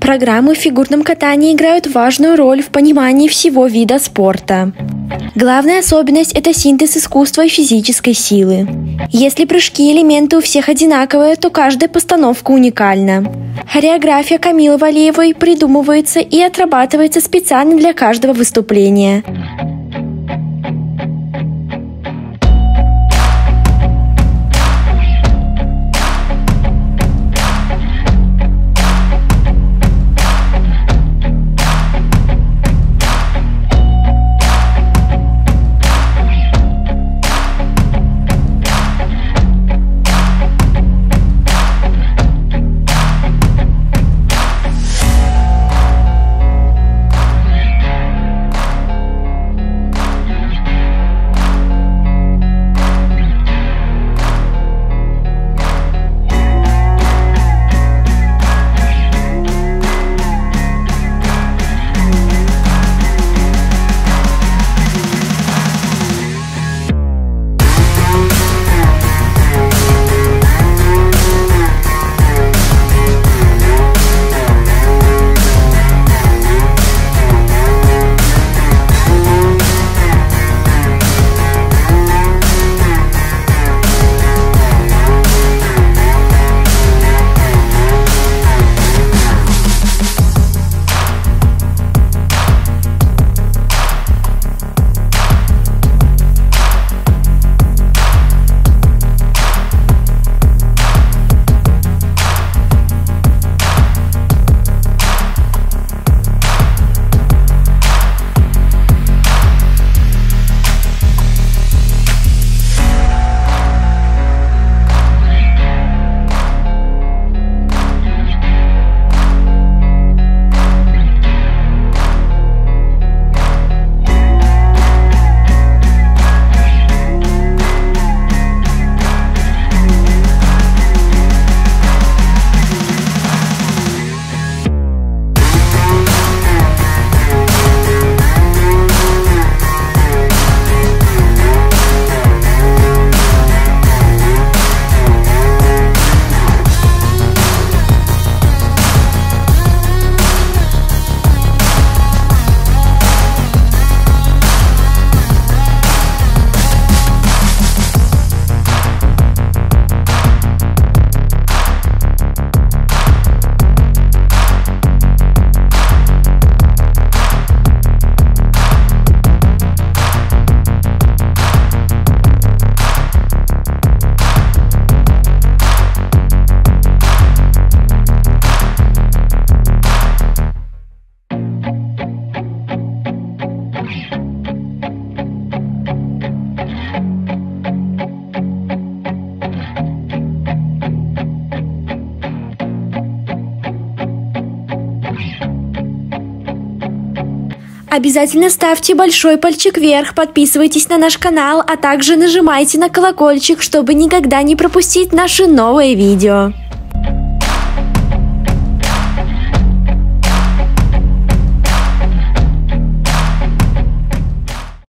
Программы в фигурном катании играют важную роль в понимании всего вида спорта. Главная особенность – это синтез искусства и физической силы. Если прыжки и элементы у всех одинаковые, то каждая постановка уникальна. Хореография Камилы Валиевой придумывается и отрабатывается специально для каждого выступления. Обязательно ставьте большой пальчик вверх, подписывайтесь на наш канал, а также нажимайте на колокольчик, чтобы никогда не пропустить наши новые видео.